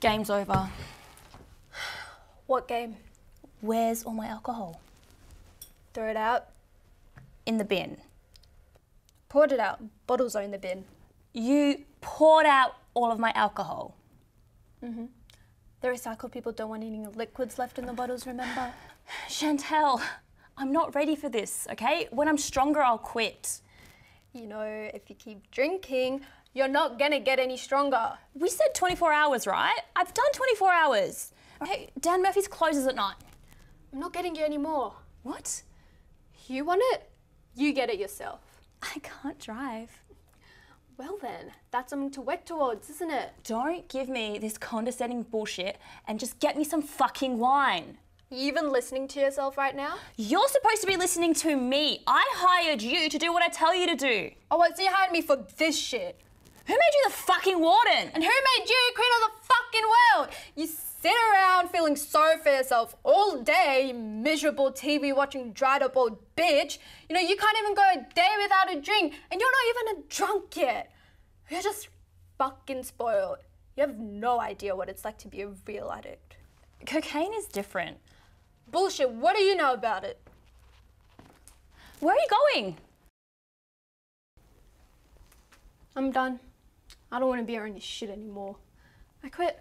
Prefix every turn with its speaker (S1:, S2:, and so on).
S1: Game's over.
S2: What game?
S1: Where's all my alcohol?
S2: Throw it out.
S1: In the bin.
S2: Poured it out. Bottles are in the bin.
S1: You poured out all of my alcohol. Mhm.
S2: The recycle people don't want any liquids left in the bottles, remember?
S1: Chantel, I'm not ready for this, okay? When I'm stronger, I'll quit.
S2: You know, if you keep drinking, you're not gonna get any stronger.
S1: We said 24 hours, right? I've done 24 hours. Okay, Dan Murphy's closes at night.
S2: I'm not getting you any more.
S1: What?
S2: You want it? You get it yourself.
S1: I can't drive.
S2: Well then, that's something to work towards, isn't it?
S1: Don't give me this condescending bullshit and just get me some fucking wine.
S2: You even listening to yourself right now?
S1: You're supposed to be listening to me. I hired you to do what I tell you to do.
S2: Oh, what, so you hired me for this shit?
S1: Who made you the fucking warden?
S2: And who made you queen of the fucking world? You sit around feeling sorry for yourself all day, miserable TV watching dried up old bitch. You know, you can't even go a day without a drink, and you're not even a drunk yet. You're just fucking spoiled. You have no idea what it's like to be a real addict.
S1: Cocaine is different.
S2: Bullshit, what do you know about it?
S1: Where are you going?
S2: I'm done. I don't want to be around this shit anymore. I quit.